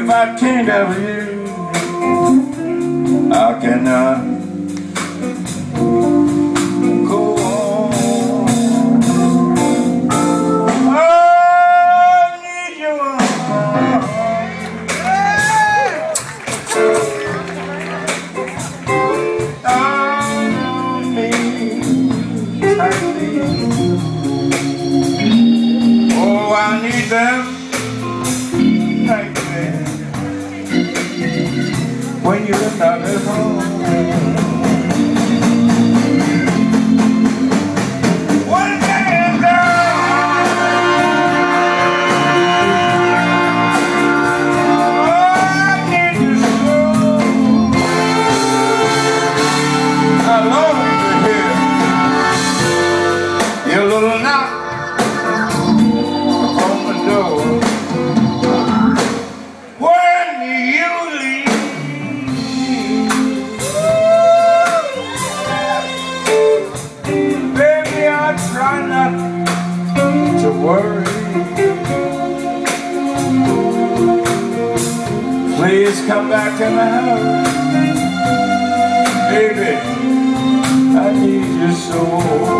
If I can't have you, I cannot. Oh, I need them when you're not at home. Eh, to worry. Please come back in the house, baby. I need you so.